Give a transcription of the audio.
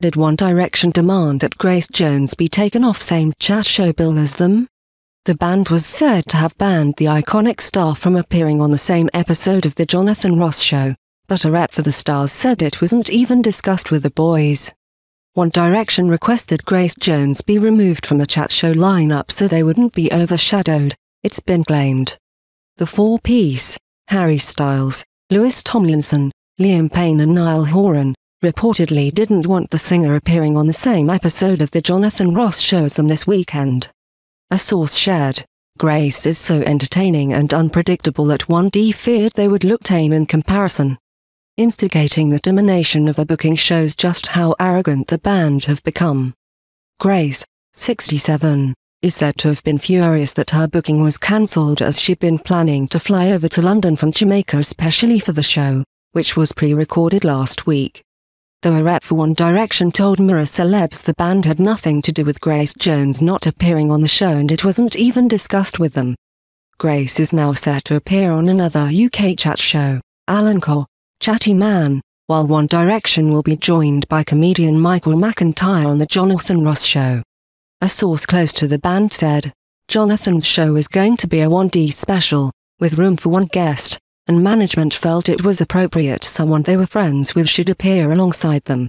Did One Direction demand that Grace Jones be taken off same chat show bill as them? The band was said to have banned the iconic star from appearing on the same episode of The Jonathan Ross Show, but a rep for the stars said it wasn't even discussed with the boys. One Direction requested Grace Jones be removed from the chat show lineup so they wouldn't be overshadowed, it's been claimed. The four-piece, Harry Styles, Louis Tomlinson, Liam Payne and Niall Horan, reportedly didn't want the singer appearing on the same episode of The Jonathan Ross Show as them this weekend. A source shared, Grace is so entertaining and unpredictable that 1D feared they would look tame in comparison. Instigating the domination of a booking shows just how arrogant the band have become. Grace, 67, is said to have been furious that her booking was cancelled as she'd been planning to fly over to London from Jamaica especially for the show, which was pre-recorded last week though a rep for One Direction told Mirror Celebs the band had nothing to do with Grace Jones not appearing on the show and it wasn't even discussed with them. Grace is now set to appear on another UK chat show, Alan Carr, Chatty Man, while One Direction will be joined by comedian Michael McIntyre on the Jonathan Ross Show. A source close to the band said, Jonathan's show is going to be a 1D special, with room for one guest, and management felt it was appropriate someone they were friends with should appear alongside them.